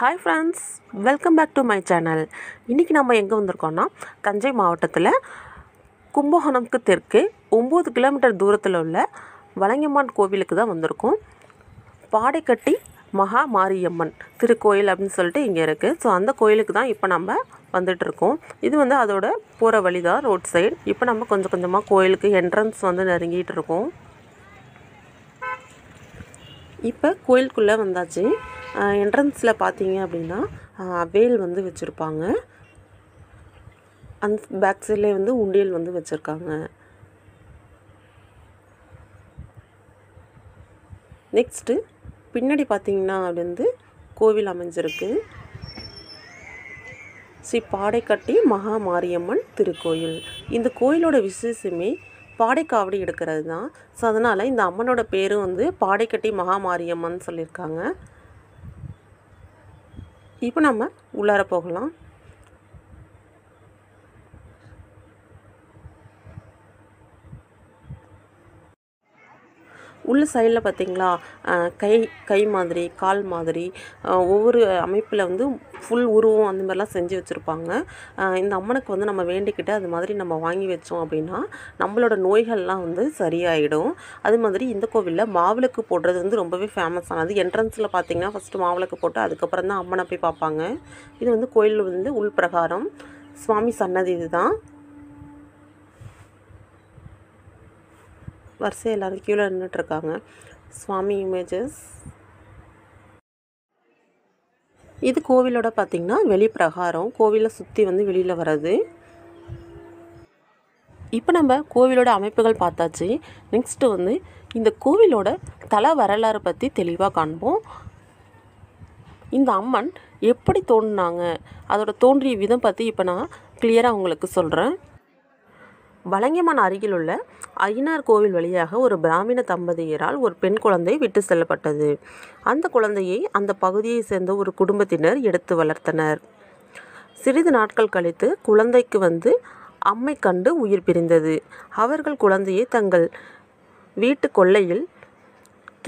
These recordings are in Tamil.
Hi friends welcome back to my channel இன்றைக்கி நம்ம எங்கே வந்திருக்கோம்னா தஞ்சை மாவட்டத்தில் கும்பகோணம்க்கு தெற்கு ஒம்பது கிலோமீட்டர் தூரத்தில் உள்ள வலங்கம்மான் கோவிலுக்கு தான் வந்திருக்கோம். பாடைக்கட்டி மகா மாரியம்மன் திருக்கோயில் அப்படின்னு சொல்லிட்டு இங்கே இருக்குது ஸோ அந்த கோயிலுக்கு தான் இப்போ நம்ம வந்துட்டுருக்கோம். இது வந்து அதோட போகிற வழி தான் ரோட் சைடு இப்போ நம்ம கொஞ்சம் கொஞ்சமாக கோயிலுக்கு என்ட்ரன்ஸ் வந்து நெருங்கிட்டு இருக்கோம் இப்போ கோயிலுக்குள்ளே வந்தாச்சு. என்ட்ரன்ஸில் பார்த்தீங்க அப்படின்னா வேல் வந்து வச்சுருப்பாங்க. அந்த பேக் சைட்லேயே வந்து உண்டியல் வந்து வச்சுருக்காங்க. நெக்ஸ்ட்டு பின்னாடி பார்த்தீங்கன்னா அது வந்து கோவில் அமைஞ்சிருக்கு. ஸ்ரீ பாடைக்கட்டி மகா மாரியம்மன் திருக்கோயில். இந்த கோயிலோட விசேஷமே பாடைக்காவடி எடுக்கிறது தான் ஸோ அதனால் இந்த அம்மனோட பேரும் வந்து பாடைக்கட்டி மகா மாரியம்மன் சொல்லியிருக்காங்க. இப்போ நம்ம உள்ளார போகலாம். உள்ள சைடில் பார்த்தீங்களா கை கை மாதிரி கால் மாதிரி ஒவ்வொரு அமைப்பில் வந்து ஃபுல் உருவம் அந்த மாதிரிலாம் செஞ்சு வச்சுருப்பாங்க. இந்த அம்மனுக்கு வந்து நம்ம வேண்டிக்கிட்டு அது மாதிரி நம்ம வாங்கி வச்சோம் அப்படின்னா நம்மளோட நோய்கள்லாம் வந்து சரியாயிடும். அது மாதிரி இந்த கோவிலில் மாவிளக்கு போடுறது வந்து ரொம்பவே ஃபேமஸ் ஆனது. என்ட்ரன்ஸில் பார்த்திங்கன்னா ஃபஸ்ட்டு மாவிளக்கு போட்டு அதுக்கப்புறம் தான் அம்மனை போய் பார்ப்பாங்க. இது வந்து கோயில் வந்து உள் பிரகாரம். சுவாமி சன்னதி இதுதான். வரிசை எல்லோரும் கீழே நின்றுட்டுருக்காங்க சுவாமி இமேஜஸ் இது கோவிலோட பார்த்திங்கன்னா வெளி பிரகாரம் கோவிலை சுற்றி வந்து வெளியில் வர்றது. இப்போ நம்ம கோவிலோட அமைப்புகள் பார்த்தாச்சு. நெக்ஸ்ட்டு வந்து இந்த கோவிலோட தல வரலாறு பற்றி தெளிவாக காண்போம். இந்த அம்மன் எப்படி தோன்றினாங்க? அதோட தோன்றிய விதம் பற்றி இப்போ நான் கிளியராக உங்களுக்கு சொல்கிறேன் வலங்கைமான் அருகிலுள்ள ஐயனார் கோவில் வழியாக ஒரு பிராமண தம்பதியரால் ஒரு பெண் குழந்தை விட்டு செல்லப்பட்டது. அந்த குழந்தையை அந்த பகுதியை சேர்ந்த ஒரு குடும்பத்தினர் எடுத்து வளர்த்தனர். சிறிது நாட்கள் கழித்து குழந்தைக்கு வந்து அம்மை கண்டு உயிர் பிரிந்தது. அவர்கள் குழந்தையை தங்கள் வீட்டு கொள்ளையில்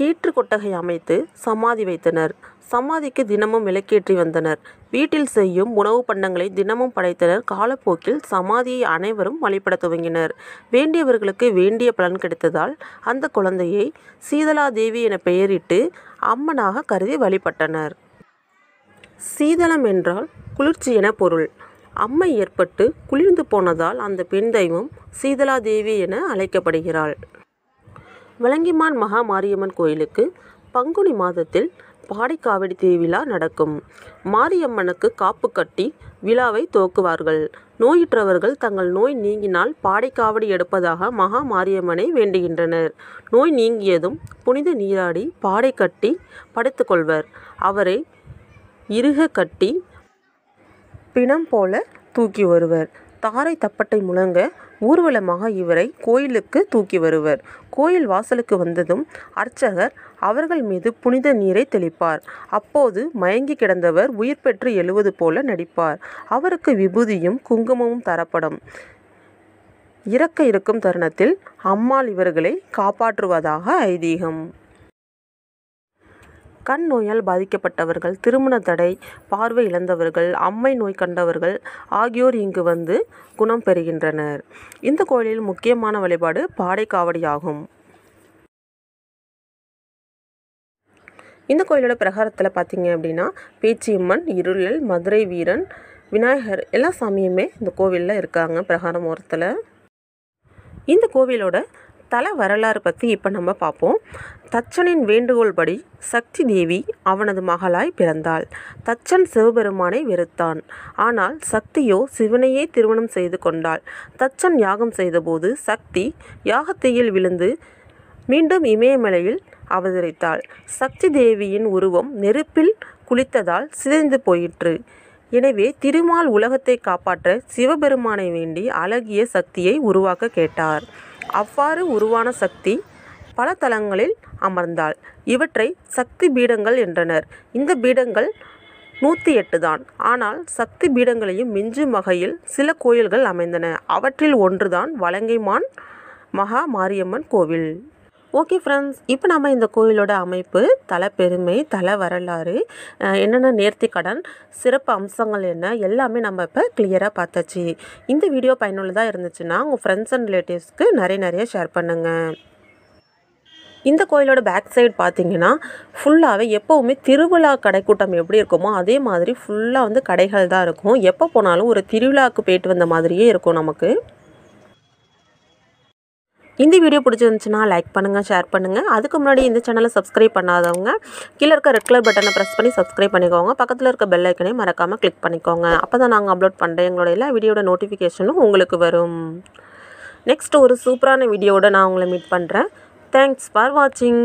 கீற்று கொட்டகை அமைத்து சமாதி வைத்தனர். சமாதிக்கு தினமும் விளக்கேற்றி வந்தனர். வீட்டில் செய்யும் உணவுப் பண்டங்களை தினமும் படைத்தனர். காலப்போக்கில் சமாதியை அனைவரும் வழிபட துவங்கினர். வேண்டியவர்களுக்கு வேண்டிய பலன் கிடைத்ததால் அந்த குழந்தையை சீதலா தேவி என பெயரிட்டு அம்மனாக கருதி வழிபட்டனர். சீதளம் என்றால் குளிர்ச்சி என பொருள். அம்மை ஏற்பட்டு குளிர்ந்து போனதால் அந்த பெண் தெய்வம் சீதலா தேவி என அழைக்கப்படுகிறாள். விளங்கிமான் மகா மாரியம்மன் கோயிலுக்கு பங்குனி மாதத்தில் பாடைக்காவடி திருவிழா நடக்கும். மாரியம்மனுக்கு காப்பு கட்டி விழாவை துவக்குவார்கள். நோயுற்றவர்கள் தங்கள் நோய் நீங்கினால் பாடைக்காவடி எடுப்பதாக மகா மாரியம்மனை வேண்டுகின்றனர். நோய் நீங்கியதும் புனித நீராடி பாடை கட்டி படைத்துக்கொள்வர் அவரை இருக கட்டி பிணம் போல தூக்கி வருவர். தாரை தப்பட்டை முழங்க ஊர்வலமாக இவரை கோயிலுக்கு தூக்கி வருவர். கோயில் வாசலுக்கு வந்ததும் அர்ச்சகர் அவர்கள் மீது புனித நீரை தெளிப்பார். அப்போது மயங்கி கிடந்தவர் உயிர் பெற்று எழுவது போல நடிப்பார். அவருக்கு விபூதியும் குங்குமமும் தரப்படும். இறக்க இருக்கும் தருணத்தில் அம்மாள் இவர்களை காப்பாற்றுவதாக ஐதீகம். கண் நோயால் பாதிக்கப்பட்டவர்கள் திருமண தடை பார்வை இழந்தவர்கள் அம்மை நோய் கண்டவர்கள் ஆகியோர் இங்கு வந்து குணம் பெறுகின்றனர். இந்த கோயிலில் முக்கியமான வழிபாடு பாடைக்காவடி ஆகும் இந்த கோயிலோட பிரகாரத்தில் பார்த்தீங்க அப்படின்னா பேச்சியம்மன் இருளல் மதுரை வீரன் விநாயகர் எல்லா சாமியுமே இந்த கோவிலில் இருக்காங்க பிரகாரம் ஓரத்தில். இந்த கோவிலோட தல வரலாறு பற்றி இப்போ நம்ம பார்ப்போம் தச்சனின் வேண்டுகோள்படி சக்தி தேவி அவனது மகளாய் பிறந்தாள். தச்சன் சிவபெருமானை வெறுத்தான். ஆனால் சக்தியோ சிவனையே திருமணம் செய்து கொண்டாள். தச்சன் யாகம் செய்தபோது சக்தி யாகத்தையில் விழுந்து மீண்டும் இமயமலையில் அவதரித்தாள். சக்தி தேவியின் உருவம் நெருப்பில் குளித்ததால் சிதைந்து போயிற்று. எனவே திருமால் உலகத்தை காப்பாற்ற சிவபெருமானை வேண்டி அழகிய சக்தியை உருவாக்க கேட்டார். அவ்வாறு உருவான சக்தி பல தலங்களில் அமர்ந்தாள். இவற்றை சக்தி பீடங்கள் என்றனர். இந்த பீடங்கள் நூற்றி எட்டு தான். ஆனால் சக்தி பீடங்களையும் மிஞ்சும் வகையில் சில கோயில்கள் அமைந்தன. அவற்றில் ஒன்றுதான் வலங்கைமான் மகா மாரியம்மன் கோவில். ஓகே ஃப்ரெண்ட்ஸ் இப்போ நம்ம இந்த கோயிலோட அமைப்பு தலை பெருமை தலை வரலாறு என்னென்ன நேர்த்தி கடன் சிறப்பு அம்சங்கள் என்ன எல்லாமே நம்ம இப்போ கிளியராக பார்த்தாச்சு. இந்த வீடியோ பயனுள்ளதாக இருந்துச்சுன்னா உங்கள் ஃப்ரெண்ட்ஸ் அண்ட் ரிலேட்டிவ்ஸ்க்கு நிறைய நிறைய ஷேர் பண்ணுங்கள் இந்த கோயிலோட பேக் சைடு பார்த்தீங்கன்னா ஃபுல்லாகவே எப்போவுமே திருவிழா கடைக்கூட்டம் எப்படி இருக்குமோ அதே மாதிரி ஃபுல்லாக வந்து கடைகள் தான் இருக்கும். எப்போ போனாலும் ஒரு திருவிழாவுக்கு போயிட்டு வந்த மாதிரியே இருக்கும் நமக்கு. இந்த வீடியோ பிடிச்சிருந்துச்சுன்னா லைக் பண்ணுங்கள் ஷேர் பண்ணுங்கள் அதுக்கு முன்னாடி இந்த சேனலை சப்ஸ்கிரைப் பண்ணாதவங்க கீழே இருக்க ரெட் கலர் பட்டனை ப்ரெஸ் பண்ணி சப்ஸ்கிரைப் பண்ணிக்கோங்க. பக்கத்தில் இருக்க பெல் ஐக்கனையும் மறக்காமல் கிளிக் பண்ணிக்கோங்க. அப்போ தான் நாங்கள் அப்லோட் பண்ணுற எங்களோட எல்லா வீடியோட நோட்டிஃபிகேஷனும் உங்களுக்கு வரும். நெக்ஸ்ட் ஒரு சூப்பரான வீடியோவோட நான் உங்களை மீட் பண்ணுறேன் தேங்க்ஸ் ஃபார் வாட்சிங்